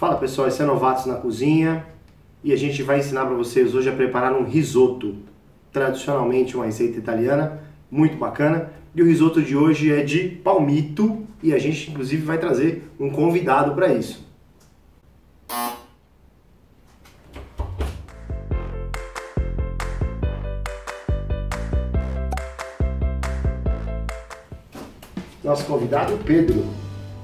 Fala pessoal, esse é Novatos na Cozinha e a gente vai ensinar para vocês hoje a preparar um risoto, tradicionalmente uma receita italiana, muito bacana. E o risoto de hoje é de palmito e a gente inclusive vai trazer um convidado para isso. Nosso convidado, Pedro.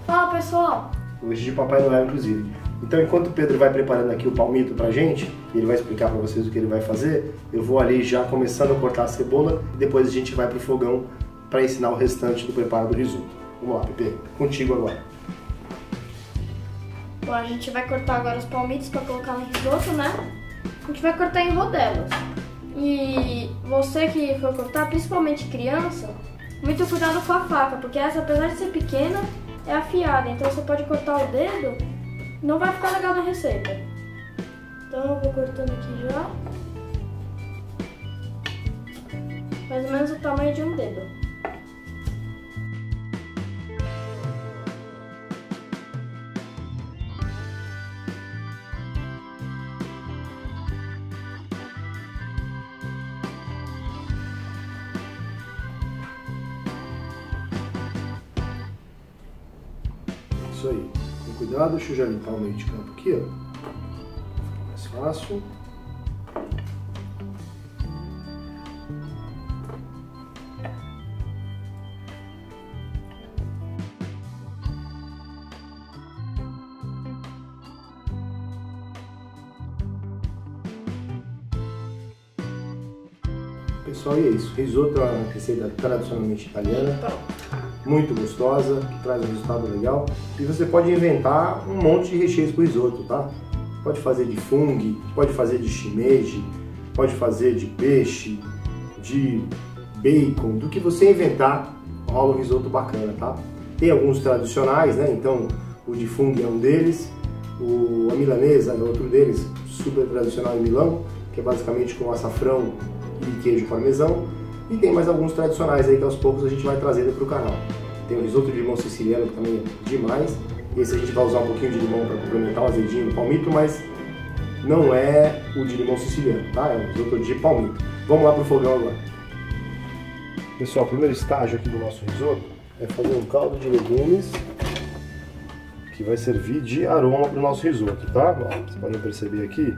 Fala pessoal! Hoje de Papai Noel, inclusive. Então, enquanto o Pedro vai preparando aqui o palmito pra gente, ele vai explicar para vocês o que ele vai fazer, eu vou ali já começando a cortar a cebola e depois a gente vai pro fogão para ensinar o restante do preparo do risoto. Vamos lá, Pepe, contigo agora. Bom, a gente vai cortar agora os palmitos para colocar no risoto, né? A gente vai cortar em rodelas. E você que for cortar, principalmente criança, muito cuidado com a faca, porque essa, apesar de ser pequena, é afiada. Então você pode cortar o dedo não vai ficar legal na receita. Então eu vou cortando aqui já. Mais ou menos o tamanho de um dedo. Isso aí cuidado, deixa eu já limpar o meio de campo aqui, ó. Mais fácil. Pessoal, e é isso. Risoto é uma receita tradicionalmente italiana muito gostosa, que traz um resultado legal. E você pode inventar um monte de recheios para o risoto, tá? Pode fazer de fungo, pode fazer de shimeji, pode fazer de peixe, de bacon, do que você inventar, rola um risoto bacana, tá? Tem alguns tradicionais, né? Então, o de fungo é um deles, o, a milanesa é outro deles, super tradicional em Milão, que é basicamente com açafrão e queijo parmesão. E tem mais alguns tradicionais aí que aos poucos a gente vai trazendo para o canal. Tem o risoto de limão siciliano que também é demais. Esse a gente vai usar um pouquinho de limão para complementar o azedinho do palmito, mas não é o de limão siciliano, tá? É o risoto de palmito. Vamos lá pro fogão agora. Pessoal, o primeiro estágio aqui do nosso risoto é fazer um caldo de legumes que vai servir de aroma para o nosso risoto, tá? Vocês podem perceber aqui,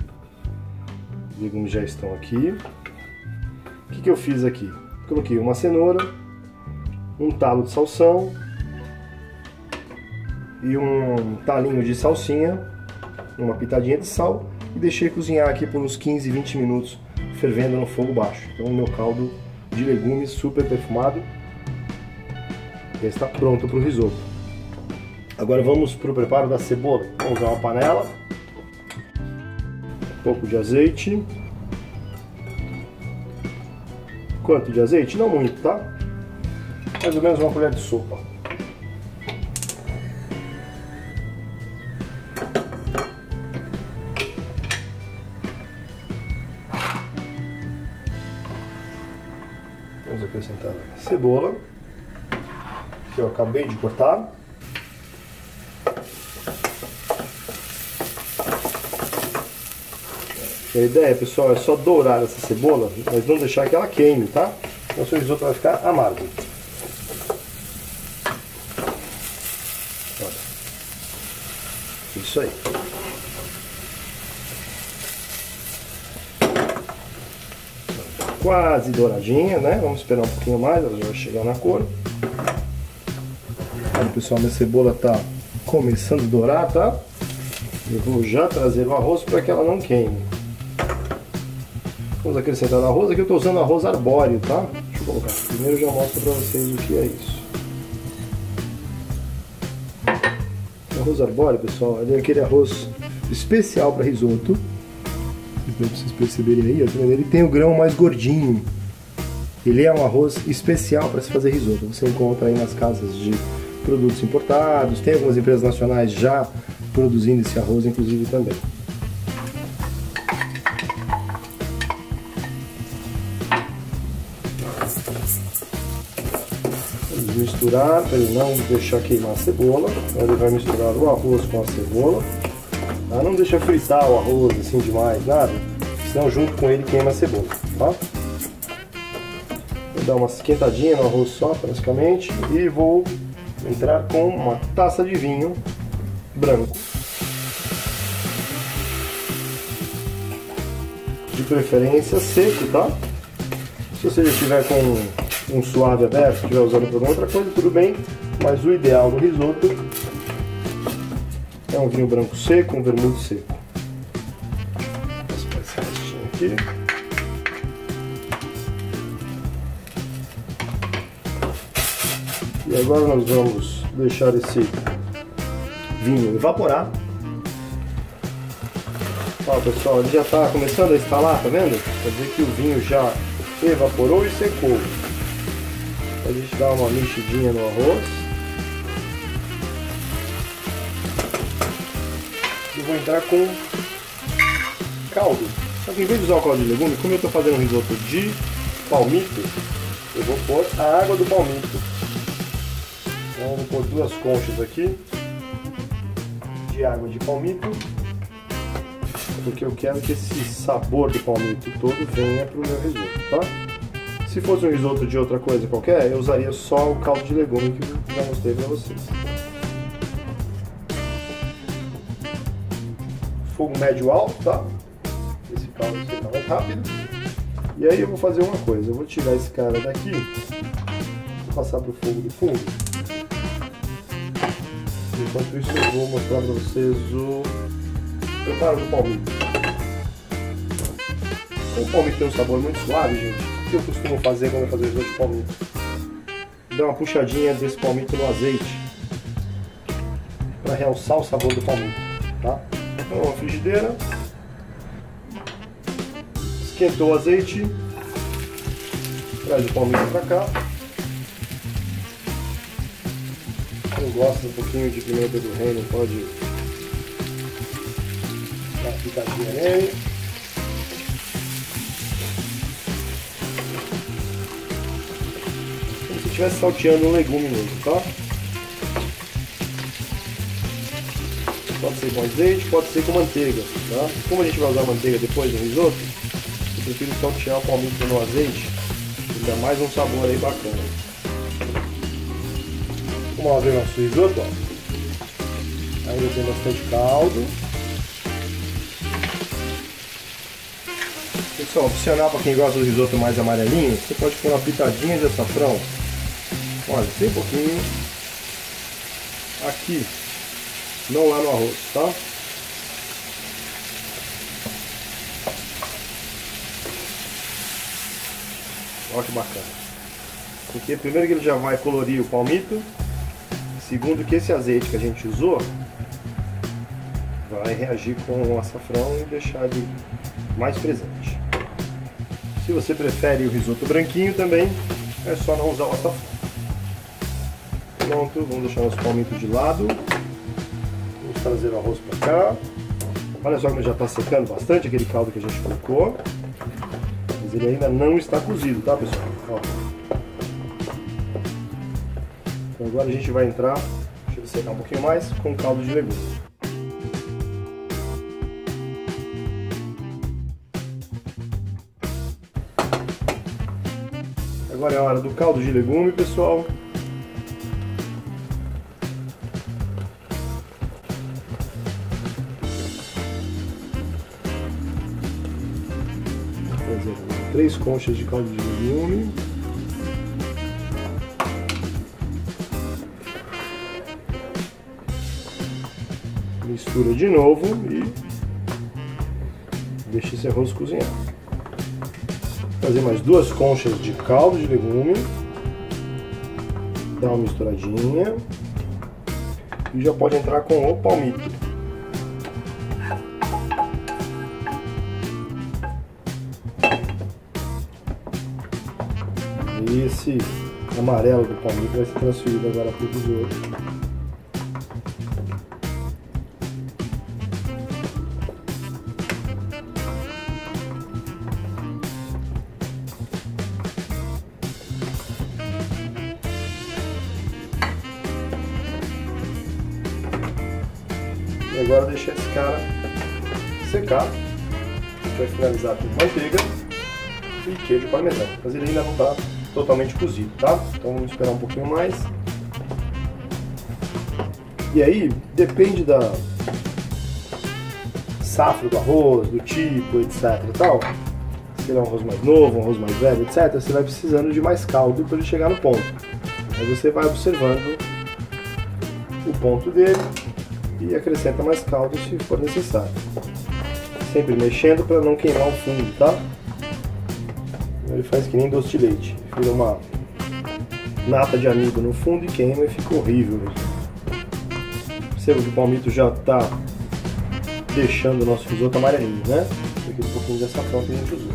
os legumes já estão aqui. O que, que eu fiz aqui? Coloquei uma cenoura, um talo de salsão e um talinho de salsinha, uma pitadinha de sal e deixei cozinhar aqui por uns 15, 20 minutos fervendo no fogo baixo. Então o meu caldo de legumes super perfumado já está pronto para o risoto. Agora vamos para o preparo da cebola. Vamos usar uma panela, um pouco de azeite, Quanto de azeite? Não muito, tá? Mais ou menos uma colher de sopa. Vamos acrescentar cebola, que eu acabei de cortar. A ideia, pessoal, é só dourar essa cebola, mas não deixar que ela queime, tá? Então seu risoto vai ficar amargo. Olha. Isso aí. Quase douradinha, né? Vamos esperar um pouquinho mais, ela já vai chegar na cor. Olha, pessoal, minha cebola tá começando a dourar, tá? Eu vou já trazer o arroz para que ela não queime. Vamos acrescentar arroz. Aqui eu estou usando arroz arbóreo, tá? Deixa eu colocar. Primeiro eu já mostro para vocês o que é isso. Arroz arbóreo, pessoal, ele é aquele arroz especial para risoto. Para vocês perceberem aí, ele tem o grão mais gordinho. Ele é um arroz especial para se fazer risoto. Você encontra aí nas casas de produtos importados. Tem algumas empresas nacionais já produzindo esse arroz, inclusive também. Misturar para ele não deixar queimar a cebola. Então ele vai misturar o arroz com a cebola. Tá? Não deixa fritar o arroz assim demais, nada, senão junto com ele queima a cebola, tá? Vou dar uma esquentadinha no arroz só, praticamente, e vou entrar com uma taça de vinho branco. De preferência seco, tá? Se você já estiver com um suave aberto, estiver usando para outra coisa, tudo bem. Mas o ideal no risoto é um vinho branco seco, um vermelho seco. Vou esse restinho aqui. E agora nós vamos deixar esse vinho evaporar. Ó pessoal, ele já está começando a instalar, tá vendo? Quer dizer que o vinho já evaporou e secou. A gente dá uma mexidinha no arroz. E vou entrar com caldo. Só que em vez de usar o caldo de legume, como eu estou fazendo um risoto de palmito, eu vou pôr a água do palmito. Então vou pôr duas conchas aqui de água de palmito porque eu quero que esse sabor do palmito todo venha para o meu risoto, tá? Se fosse um risoto de outra coisa qualquer, eu usaria só o caldo de legume que eu já mostrei para vocês. Fogo médio alto, tá? Esse caldo fica mais rápido. E aí eu vou fazer uma coisa, eu vou tirar esse cara daqui, vou passar para o fogo do fundo. Enquanto isso eu vou mostrar para vocês o preparo do palmito. O palmito tem um sabor muito suave, gente. Que eu costumo fazer quando eu faço risoto de palmito? Dar uma puxadinha desse palmito no azeite para realçar o sabor do palmito, tá? Então, uma frigideira. Esquentou o azeite. Traz o palmito para cá. Quem gosta um pouquinho de pimenta do reino pode dar uma picadinha nele. Estivesse salteando um legume mesmo, tá? Pode ser com azeite, pode ser com manteiga, tá? Como a gente vai usar manteiga depois do risoto, eu prefiro saltear o palmito no azeite, dá mais um sabor aí bacana. Vamos ver nosso risoto, ó. Ainda tem bastante caldo. Pessoal, opcional para quem gosta do risoto mais amarelinho, você pode pôr uma pitadinha de açafrão. Olha, bem pouquinho. Aqui. Não lá no arroz, tá? Olha que bacana. Porque primeiro que ele já vai colorir o palmito. Segundo que esse azeite que a gente usou vai reagir com o açafrão e deixar ele mais presente. Se você prefere o risoto branquinho também, é só não usar o açafrão. Pronto, vamos deixar nosso palmito de lado. Vamos trazer o arroz para cá. Olha só como já está secando bastante aquele caldo que a gente colocou. Mas ele ainda não está cozido, tá pessoal? Ó. Então agora a gente vai entrar, deixa eu secar um pouquinho mais, com caldo de legumes. Agora é a hora do caldo de legume, pessoal. três conchas de caldo de legume. Mistura de novo e deixa esse arroz cozinhar. Fazer mais duas conchas de caldo de legume. Dá uma misturadinha. E já pode entrar com o palmito. Esse amarelo do palmito vai ser transferido agora para o risoto. agora deixar esse cara secar. A gente vai finalizar com manteiga e queijo parmesão. Mas ele ainda não está totalmente cozido, tá? Então vamos esperar um pouquinho mais. E aí, depende da safra do arroz, do tipo, etc tal. Se ele é um arroz mais novo, um arroz mais velho, etc, você vai precisando de mais caldo para ele chegar no ponto. Aí você vai observando o ponto dele e acrescenta mais caldo se for necessário. Sempre mexendo para não queimar o fundo, tá? Ele faz que nem doce de leite. Vira uma nata de amido no fundo e queima e fica horrível. Perceba que o palmito já está deixando o nosso risoto amarelinho, né? Aqui um pouquinho de açafrão que a gente usou.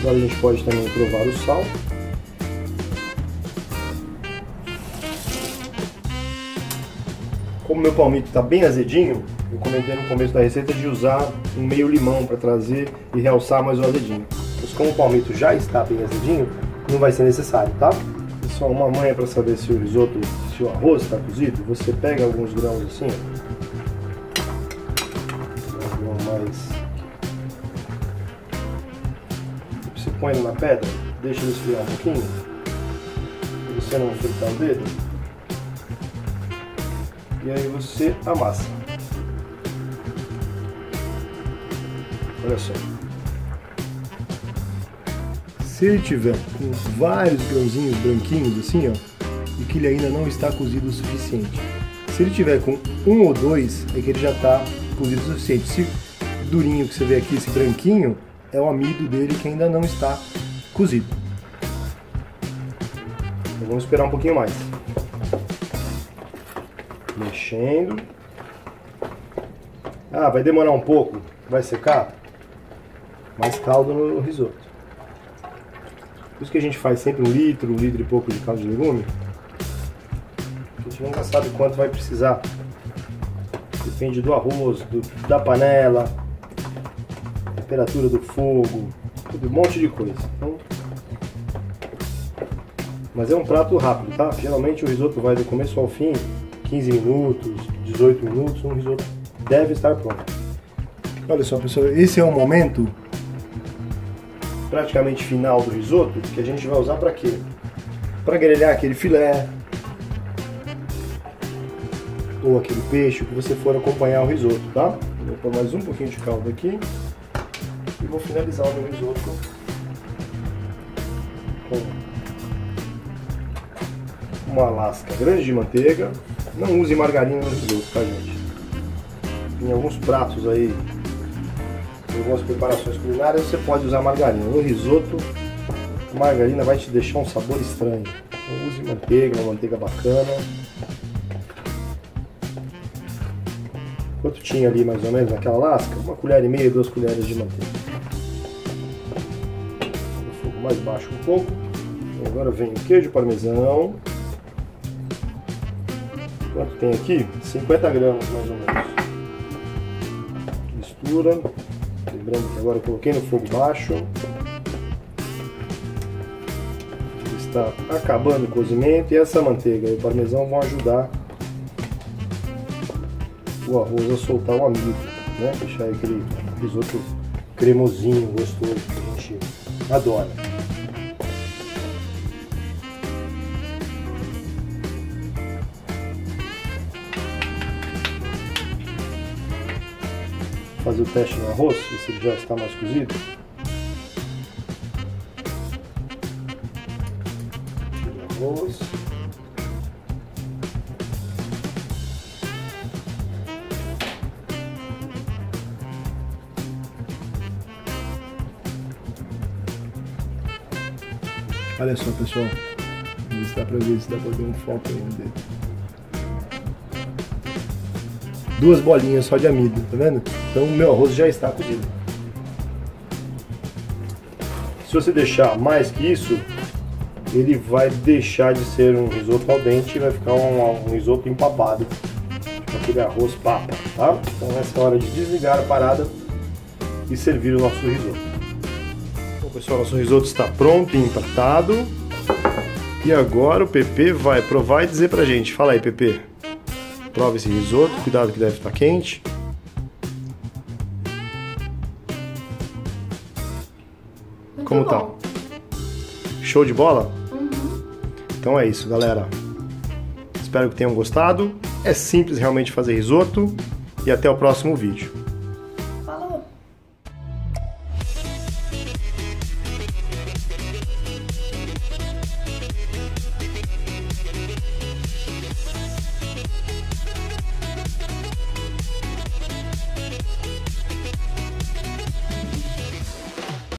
Agora a gente pode também provar o sal. Como meu palmito está bem azedinho, eu comentei no começo da receita de usar um meio limão para trazer e realçar mais o azedinho. Mas como o palmito já está bem azedinho, não vai ser necessário, tá? Só uma manha para saber se o risoto, se o arroz está cozido, você pega alguns grãos assim, ó. mais você põe na pedra, deixa ele esfriar um pouquinho, você não fritar o dedo, e aí você amassa. Olha só. Se ele tiver com vários grãozinhos branquinhos assim, ó, e que ele ainda não está cozido o suficiente. Se ele tiver com um ou dois, é que ele já está cozido o suficiente. Se durinho que você vê aqui, esse branquinho, é o amido dele que ainda não está cozido. Então vamos esperar um pouquinho mais. Mexendo. Ah, vai demorar um pouco, vai secar. Mais caldo no risoto. Por isso que a gente faz sempre um litro, um litro e pouco de caldo de legume. A gente nunca sabe quanto vai precisar. Depende do arroz, do, da panela, temperatura do fogo, um monte de coisa. Então, mas é um prato rápido, tá? Geralmente o risoto vai do começo ao fim, 15 minutos, 18 minutos, um risoto deve estar pronto. Olha só pessoal, esse é o momento praticamente final do risoto que a gente vai usar para quê? Para grelhar aquele filé ou aquele peixe que você for acompanhar o risoto, tá? Vou pôr mais um pouquinho de caldo aqui e vou finalizar o meu risoto com uma lasca grande de manteiga. Não use margarina no risoto, tá gente? Em alguns pratos aí algumas preparações culinárias você pode usar margarina. No risoto, margarina vai te deixar um sabor estranho. Então use manteiga, uma manteiga bacana. Quanto tinha ali mais ou menos naquela lasca? Uma colher e meia, duas colheres de manteiga. O fogo mais baixo um pouco. E agora vem o queijo parmesão. Quanto tem aqui? 50 gramas mais ou menos. Mistura. Lembrando que agora eu coloquei no fogo baixo. Está acabando o cozimento e essa manteiga e o parmesão vão ajudar o arroz a soltar o amido, né? Deixar aquele risoto cremosinho, gostoso que a gente adora. O teste no arroz, ver se ele já está mais cozido. Arroz. Olha só pessoal, se dá pra ver se dá pra ver um foco dedo duas bolinhas só de amido, tá vendo? Então o meu arroz já está cozido. Se você deixar mais que isso, ele vai deixar de ser um risoto al dente e vai ficar um, um risoto empapado, tipo aquele arroz papa, tá? Então essa é a hora de desligar a parada e servir o nosso risoto. Bom pessoal, nosso risoto está pronto e empatado. E agora o PP vai provar e dizer pra gente. Fala aí, PP. Prova esse risoto, cuidado que deve estar quente. Muito Como bom. tá? Show de bola? Uhum. Então é isso, galera. Espero que tenham gostado. É simples realmente fazer risoto e até o próximo vídeo.